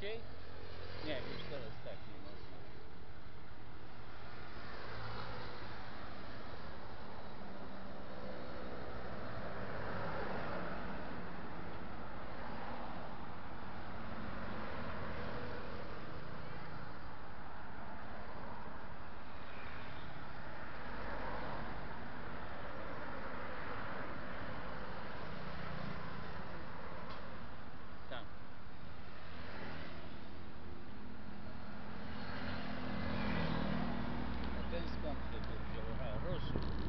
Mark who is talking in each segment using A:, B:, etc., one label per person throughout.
A: Jay? Yeah, you're still a tech, you know. constantly, so we're rehearsing.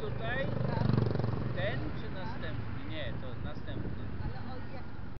A: tutaj? Ten czy następny? Nie, to następny.